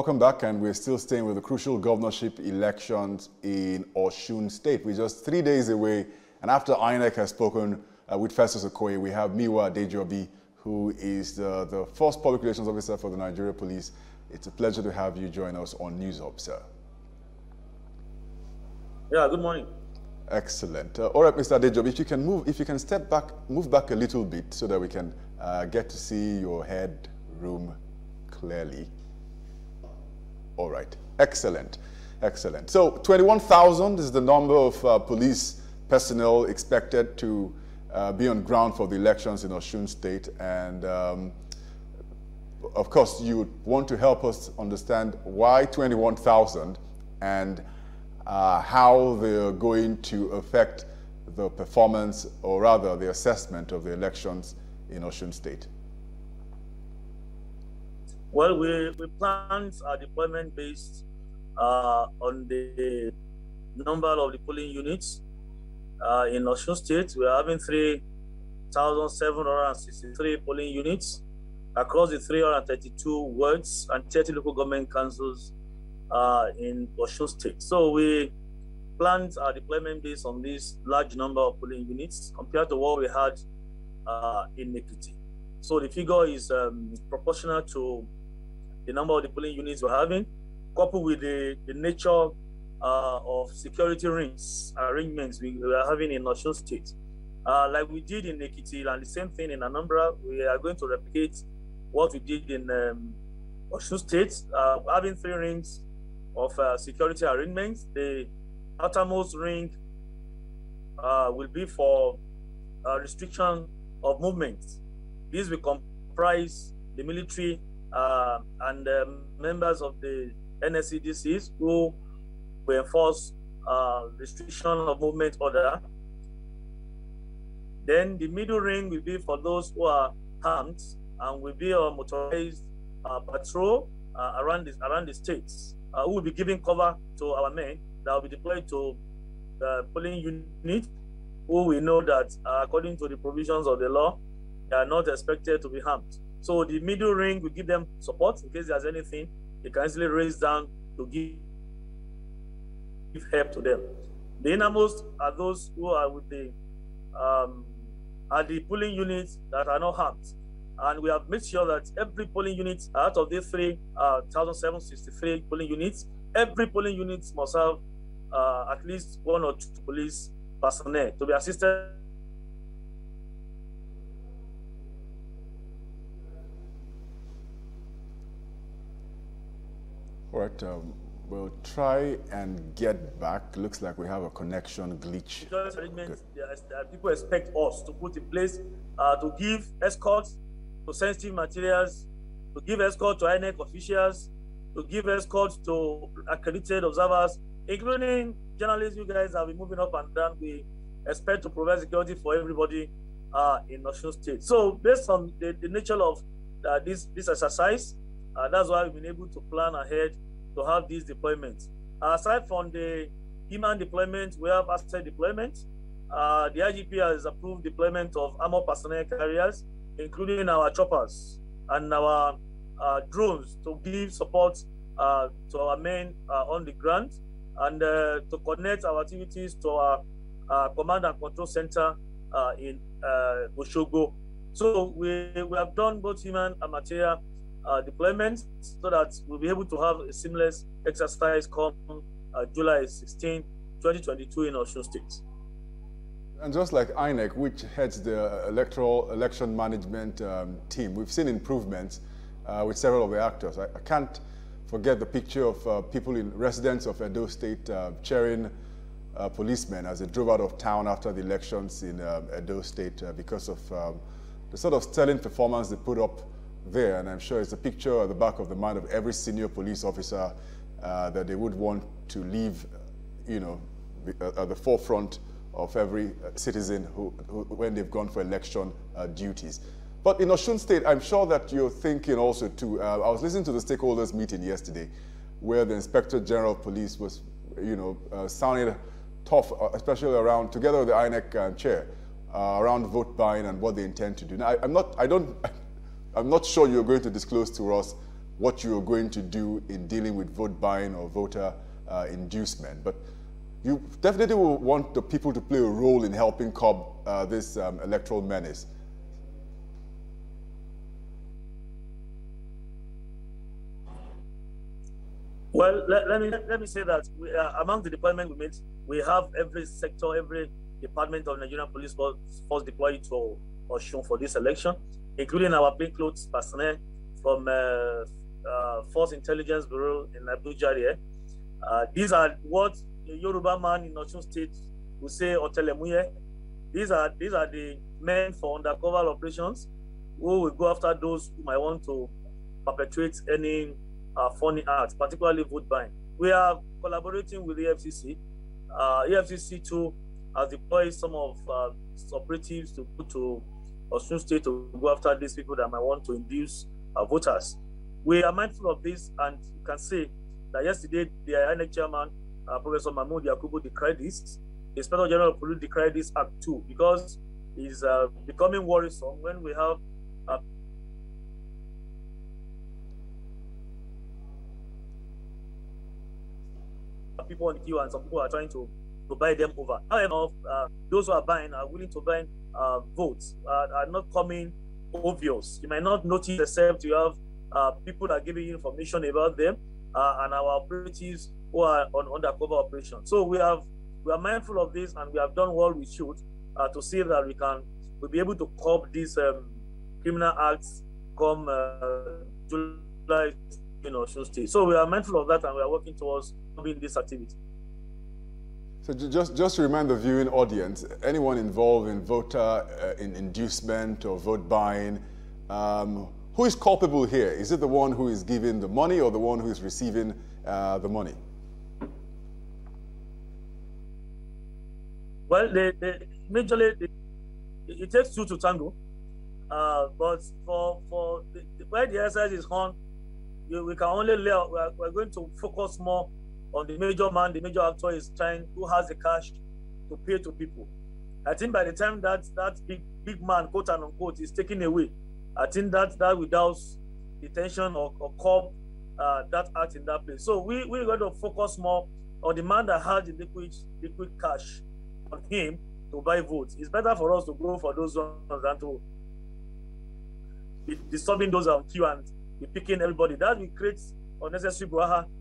Welcome back, and we're still staying with the crucial governorship elections in Osun State. We're just three days away, and after INEC has spoken uh, with Festus Okoye, we have Muyiwa Adejobi, who is the, the first public relations officer for the Nigeria Police. It's a pleasure to have you join us on News Hub, sir. Yeah, good morning. Excellent. Uh, all right, Mr. Adejobi, if you can move, if you can step back, move back a little bit so that we can uh, get to see your head room clearly. All right. Excellent. Excellent. So 21,000 is the number of uh, police personnel expected to uh, be on ground for the elections in Osun State. And um, of course, you want to help us understand why 21,000 and uh, how they're going to affect the performance, or rather the assessment of the elections in Osun State. Well, we, we planned our deployment based uh, on the number of the polling units. Uh, in Osun State, we are having 3,763 polling units across the 332 wards and 30 local government councils uh, in Osun State. So we planned our deployment based on this large number of polling units compared to what we had uh, in Ekiti. So the figure is um, proportional to the number of the polling units we're having, coupled with the, the nature uh, of security rings arrangements we, we are having in Osun State. Uh, like we did in Ekiti and the same thing in Anambra, we are going to replicate what we did in um, Osun State, uh, having three rings of uh, security arrangements. The outermost ring uh, will be for uh, restriction of movement. This will comprise the military uh, and uh, members of the NSCDCs who will enforce uh, restriction of movement order. Then the middle ring will be for those who are armed and will be a motorized uh, patrol uh, around the, around the states uh, who will be giving cover to our men that will be deployed to the polling unit who we know that according to the provisions of the law, they are not expected to be harmed. So the middle ring will give them support in case there's anything. They can easily raise down to give, give help to them. The innermost are those who are with the um, are the polling units that are not harmed. And we have made sure that every polling unit out of the three uh, 1,763 polling units, every polling unit must have uh, at least one or two police personnel to be assisted Um, we'll try and get back. Looks like we have a connection glitch. people expect us to put in place uh, to give escorts to sensitive materials, to give escorts to INEC officials, to give escorts to accredited observers, including journalists. You guys have been moving up and down. We expect to provide security for everybody uh, in National State. So, based on the, the nature of uh, this this exercise, uh, that's why we've been able to plan ahead to have these deployments. aside from the human deployment, we have asset deployment. Uh, the IGP has approved deployment of armor personnel carriers, including our choppers and our uh, drones to give support uh, to our men uh, on the ground and uh, to connect our activities to our command and control center in uh, Osogbo. So we, we have done both human and material uh, deployment so that we'll be able to have a seamless exercise come uh, July 16, 2022 in Osun State. And just like INEC, which heads the electoral election management um, team, we've seen improvements uh, with several of the actors. I, I can't forget the picture of uh, people in residents of Edo State uh, cheering uh, policemen as they drove out of town after the elections in uh, Edo State because of um, the sort of sterling performance they put up there, and I'm sure it's a picture at the back of the mind of every senior police officer uh, that they would want to leave, you know, at the forefront of every citizen who, who when they've gone for election uh, duties. But in Osun State, I'm sure that you're thinking also too. Uh, I was listening to the stakeholders meeting yesterday, where the Inspector General of Police was, you know, uh, sounding tough, uh, especially around together with the INEC uh, chair, around vote buying and what they intend to do. Now, I, I'm not, I don't. I'm not sure you're going to disclose to us what you are going to do in dealing with vote buying or voter uh, inducement. But you definitely will want the people to play a role in helping curb uh, this um, electoral menace. Well, let, let, me let me say that we, uh, among the deployment we made, we have every sector, every department of Nigerian Police Force, deployed to Osun for this election, including our plainclothes personnel from uh, uh, Force Intelligence Bureau in Abuja. Uh, these are what a Yoruba man in Osun State would say Otelemuye. These are these are the men for undercover operations who will go after those who might want to perpetrate any uh, funny acts, particularly vote buying. We are collaborating with the EFCC. Uh, EFCC too has deployed some of uh, operatives to go to Osun State to go after these people that might want to induce uh, voters. We are mindful of this, and you can see that yesterday the INEC chairman, uh, Professor Mahmood Yakubu, decried this. The Inspector General of Police decried this act too because it's uh, becoming worrisome when we have uh, people on the queue and some people are trying to, to buy them over. However, uh, those who are buying are willing to buy uh, votes, uh, are not coming obvious. You might not notice except you have uh, people that are giving you information about them uh, and our operatives who are on undercover operation. So we have we are mindful of this and we have done what we should uh, to see that we can we'll be able to curb these um, criminal acts come July you know, State. So we are mindful of that and we are working towards doing this activity. So just, just to remind the viewing audience, anyone involved in voter uh, in inducement or vote buying, um, who is culpable here? Is it the one who is giving the money or the one who is receiving uh, the money? Well, the, the, majorly, the, it takes two to tango. Uh, but for, for the, where the exercise is on, we can only lay out, we're, we're going to focus more on the major man, the major actor is trying, who has the cash to pay to people. I think by the time that that big big man, quote and unquote, is taken away, I think that that without detention or, or curb uh, that act in that place. So we we're going to focus more on the man that has the liquid liquid cash on him to buy votes. It's better for us to go for those ones than to be disturbing those on queue and be picking everybody. That will create unnecessary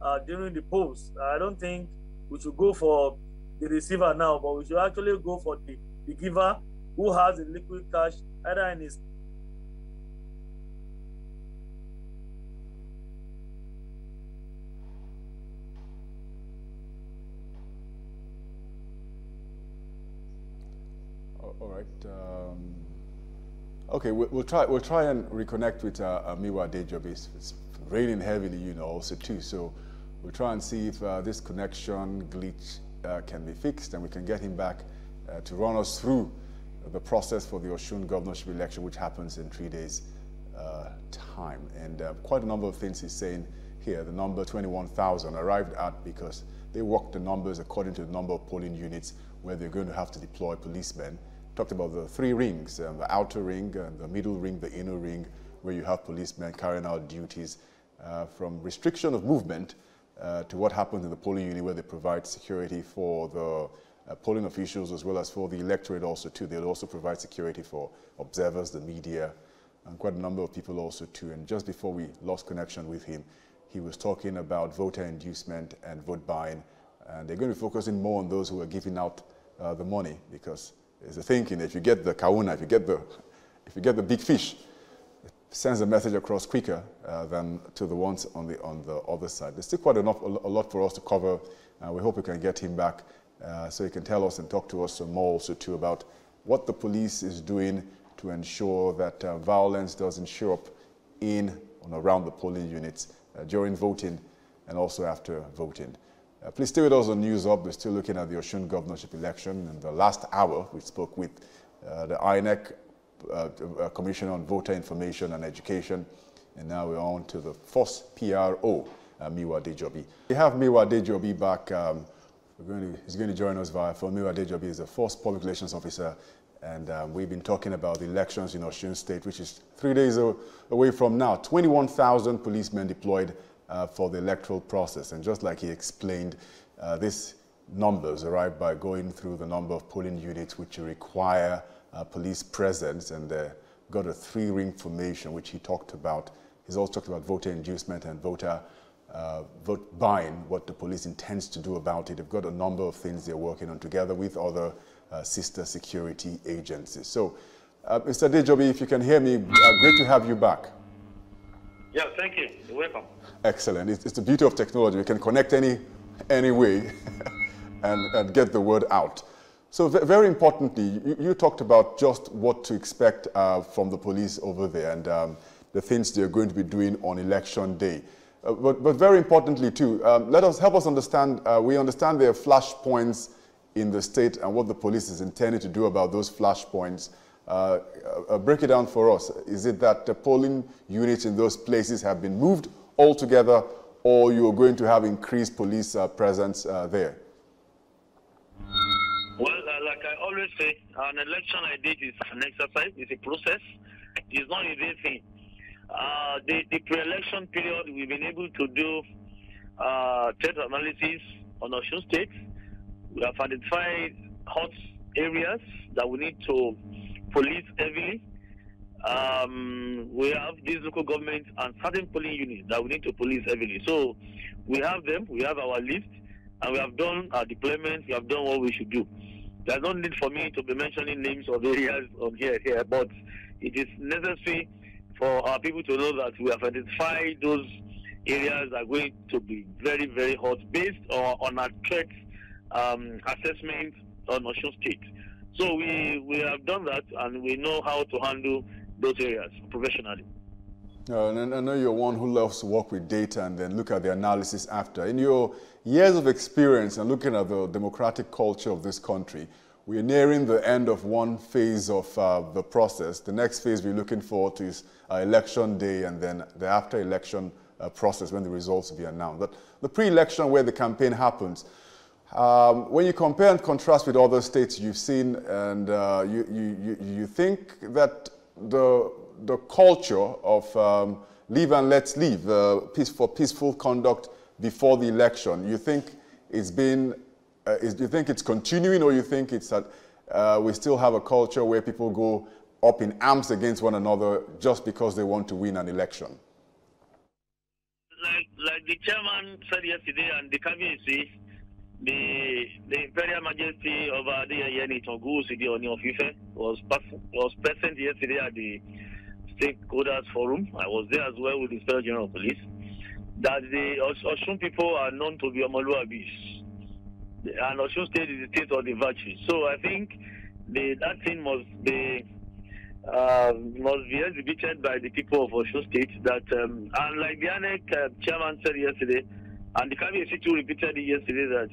uh, during the polls. I don't think we should go for the receiver now, but we should actually go for the, the giver who has the liquid cash either in his All right. Um, okay, we'll, try. We'll try and reconnect with uh, Muyiwa Dejobi. Raining heavily, you know, also too. So we'll try and see if uh, this connection glitch uh, can be fixed and we can get him back uh, to run us through the process for the Osun governorship election, which happens in three days' uh, time. And uh, quite a number of things he's saying here. The number 21,000 arrived at because they worked the numbers according to the number of polling units where they're going to have to deploy policemen. Talked about the three rings, um, the outer ring, the middle ring, the inner ring, where you have policemen carrying out duties uh, from restriction of movement uh, to what happens in the polling unit where they provide security for the uh, polling officials as well as for the electorate also too. They'll also provide security for observers, the media, and quite a number of people also too. And just before we lost connection with him, he was talking about voter inducement and vote buying. And they're going to be focusing more on those who are giving out uh, the money because it's a thinking that if you get the kauna, if you get the, if you get the big fish, sends a message across quicker uh, than to the ones on the, on the other side. There's still quite enough, a lot for us to cover. Uh, we hope we can get him back uh, so he can tell us and talk to us some more also too about what the police is doing to ensure that uh, violence doesn't show up in and around the polling units uh, during voting and also after voting. Uh, please stay with us on News Hub. We're still looking at the Osun governorship election. In the last hour, we spoke with the INEC uh, Commission on Voter Information and Education. And now we're on to the first PRO, uh, Muyiwa Dejobi. We have Muyiwa Dejobi back. Um, going to, he's going to join us via phone. Muyiwa Dejobi is the first public relations officer And um, we've been talking about the elections in Osun State, which is three days away from now. 21,000 policemen deployed uh, for the electoral process. And just like he explained, uh, these numbers arrive by going through the number of polling units which require uh, police presence. And they've got a three-ring formation, which he talked about. He's also talked about voter inducement and voter uh, vote buying, what the police intends to do about it. They've got a number of things they're working on together with other uh, sister security agencies. So, uh, Mr. Dejobi, if you can hear me, uh, great to have you back. Yeah, thank you. You're welcome. Excellent. It's, it's the beauty of technology. We can connect any, any way and, and get the word out. So very importantly, you, you, talked about just what to expect uh, from the police over there and um, the things they're going to be doing on election day. Uh, but, but, very importantly too, um, let us help us understand, uh, we understand there are flashpoints in the state and what the police is intending to do about those flashpoints. Uh, uh, break it down for us. Is it that the polling units in those places have been moved altogether or you're going to have increased police uh, presence there? Like I always say, an election I did is an exercise, it's a process. It's not a day thing. Uh, the, the pre-election period, we've been able to do uh, threat analysis on Osun State. We have identified hot areas that we need to police heavily. Um, we have these local governments and certain polling units that we need to police heavily. So we have them, we have our list, and we have done our deployment, we have done what we should do. There's no need for me to be mentioning names of areas on here, here, but it is necessary for our people to know that we have identified those areas that are going to be very, very hot based on, our threat um, assessment on Osun State. So we, we have done that and we know how to handle those areas professionally. Uh, and I know you're one who loves to work with data and then look at the analysis after. In your years of experience and looking at the democratic culture of this country, we are nearing the end of one phase of uh, the process. The next phase we're looking forward to is uh, election day and then the after election uh, process when the results will be announced. But the pre-election where the campaign happens, um, when you compare and contrast with other states you've seen and uh, you, you, you think that the, the culture of um, leave and let's leave uh, peace for peaceful conduct before the election, you think it's been uh, is, you think it's continuing or you think it's that uh, we still have a culture where people go up in arms against one another just because they want to win an election? Like, like the chairman said yesterday and the Kabiyesi the, the Imperial Majesty of Adeyeye Tongu Oni of Ife was, was present yesterday at the stakeholders forum. I was there as well with the Inspector General Police. That the Osun people are known to be Omoluabis and Osun State is the state of the virtue. So I think the, that thing must be uh, must be exhibited by the people of Osun State. That um, and like the INEC uh, chairman said yesterday, and the Kabiyesi too repeated it yesterday that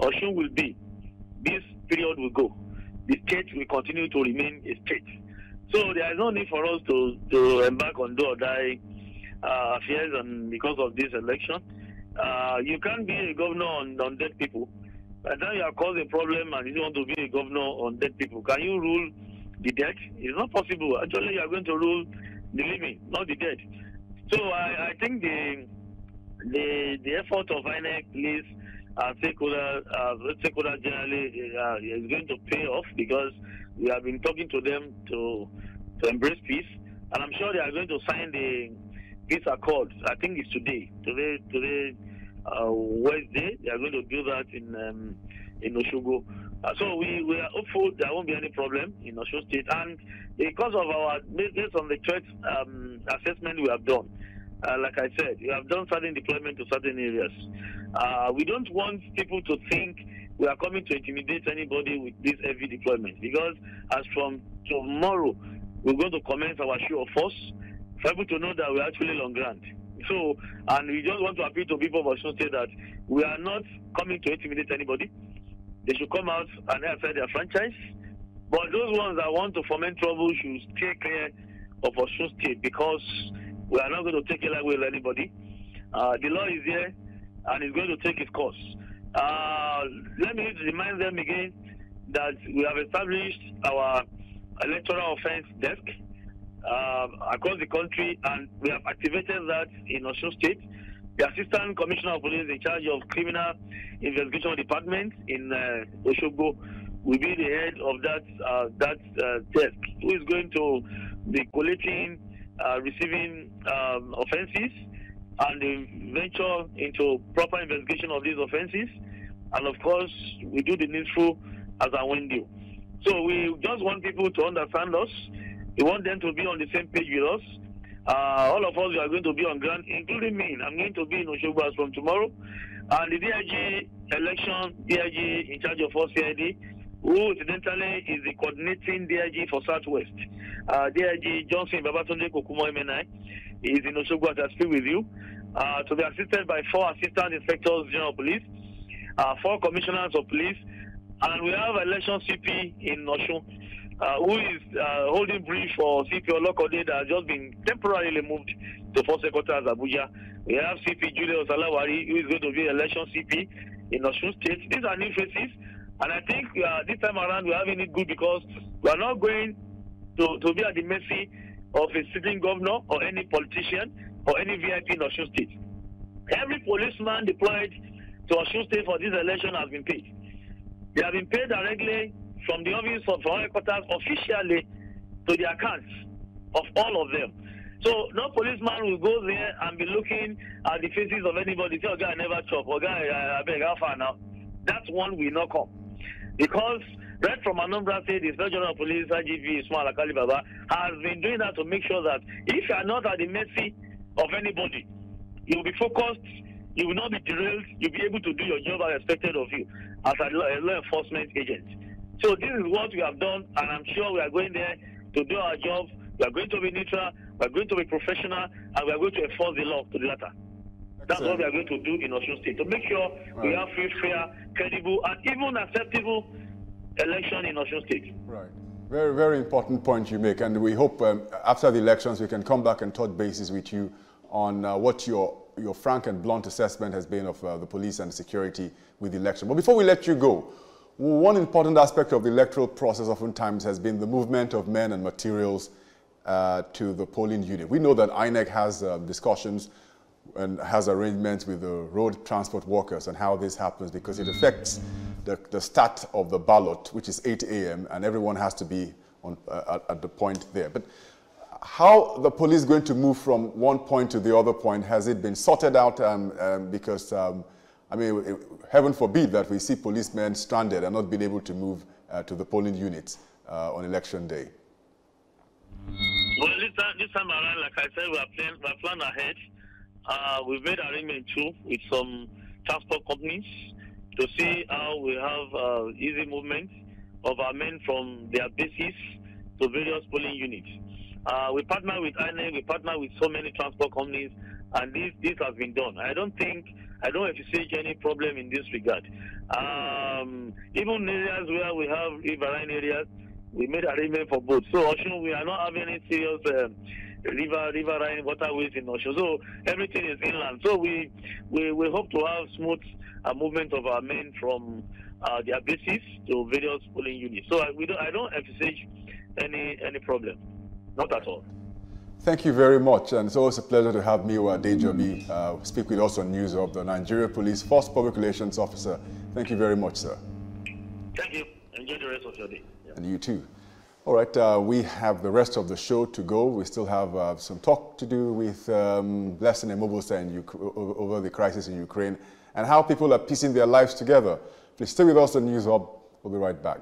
Osun will be this period will go. The state will continue to remain a state. So there is no need for us to to embark on do or die uh, affairs, and because of this election. Uh, you can't be a governor on, on dead people. By the you are causing a problem and you want to be a governor on dead people, can you rule the dead? It's not possible. Actually, you are going to rule the living, not the dead. So I, I think the the the effort of INEC, and stakeholders, uh, generally uh, is going to pay off because we have been talking to them to to embrace peace, and I'm sure they are going to sign the peace accord. I think it's today. Today, today uh, Wednesday. They are going to do that in um, in Osogbo. Uh, so we, we are hopeful there won't be any problem in Osun State. And because of our, based on the threat um, assessment we have done, uh, like I said, we have done certain deployment to certain areas. Uh, we don't want people to think we are coming to intimidate anybody with this heavy deployment because as from tomorrow, we're going to commence our show of force for people to know that we're actually on ground. So, and we just want to appeal to people of Osun State that we are not coming to intimidate anybody. They should come out and exercise their franchise. But those ones that want to foment trouble should stay clear of Osun State because we are not going to take it like with anybody. Uh, the law is there and it's going to take its course. Uh, let me remind them again that we have established our electoral offense desk uh, across the country, and we have activated that in Osun State. The Assistant Commissioner of Police in charge of Criminal Investigation Department in uh, will be the head of that uh, that uh, desk, who is going to be collecting, uh, receiving um, offences, and they venture into proper investigation of these offences. And of course, we do the needful as a window. So we just want people to understand us. We want them to be on the same page with us. Uh, all of us we are going to be on ground, including me. I'm going to be in Oshogbo from tomorrow. And the DIG election, DIG in charge of CID, who incidentally is the coordinating DIG for Southwest. Uh, DIG Johnson Babatunde Kokumo MNI is in Oshogbo as I speak with you. Uh, to be assisted by four assistant inspectors general police, uh, four commissioners of police, and we have election CP in Osun, uh, who is uh, holding brief for CP Olokode that has just been temporarily moved to Force Secretary Abuja. We have CP Julius Alawari, who is going to be election CP in Osun State. These are new faces, and I think uh, this time around we're having it good because we are not going to, to be at the mercy of a sitting governor or any politician or any VIP in Osun State. Every policeman deployed to Osun State for this election has been paid. They have been paid directly from the office of headquarters officially to the accounts of all of them. So no policeman will go there and be looking at the faces of anybody. Say, oh, guy, I never chop. Oh, guy, I, beg, how far now? That one will not come. Because right from Anambra State, the Inspector General of Police, IGP, Usman Alkali Baba, has been doing that to make sure that if you are not at the mercy of anybody. You will be focused. You will not be derailed. You'll be able to do your job as expected of you as a law, a law enforcement agent. So this is what we have done, and I'm sure we are going there to do our job. We are going to be neutral. We are going to be professional, and we are going to enforce the law to the letter. That's what we are going to do in Osun State to make sure right. we have free, fair, credible, and even acceptable election in Osun State. Right. Very, very important point you make, and we hope um, after the elections we can come back and touch bases with you on uh, what your, your frank and blunt assessment has been of uh, the police and security with the election. But before we let you go, one important aspect of the electoral process oftentimes has been the movement of men and materials uh, to the polling unit. We know that INEC has uh, discussions and has arrangements with the road transport workers and how this happens because it affects the, the start of the ballot, which is 8 a.m., and everyone has to be on, uh, at, at, the point there. But how the police going to move from one point to the other point? Has it been sorted out? Um, um, because, um, I mean, it, heaven forbid that we see policemen stranded and not being able to move uh, to the polling units uh, on election day. Well, this time, this time around, like I said, we are planning, we are planning ahead. Uh, we've made arrangement too with some transport companies to see how we have uh, easy movement of our men from their bases to various polling units. Uh, we partner with INEC, we partner with so many transport companies, and this this has been done. I don't think I don't envisage any problem in this regard. Um, even areas where we have riverine areas, we made arrangement for both. So Osun, we are not having any serious um, river riverine waterways in Osun. So everything is inland. So we we, we hope to have smooth uh, movement of our men from uh, their bases to various polling units. So I, we don't I don't envisage any any problem. Not at all. Thank you very much, and it's always a pleasure to have Muyiwa Dejobi uh, speak with us on news of the Nigeria Police Force Public Relations Officer. Thank you very much, sir. Thank you. Enjoy the rest of your day. Yeah. And you too. All right, uh, we have the rest of the show to go. We still have uh, some talk to do with um, Blessing Emeobosa over the crisis in Ukraine and how people are piecing their lives together. Please stay with us on News Hub. We'll be right back.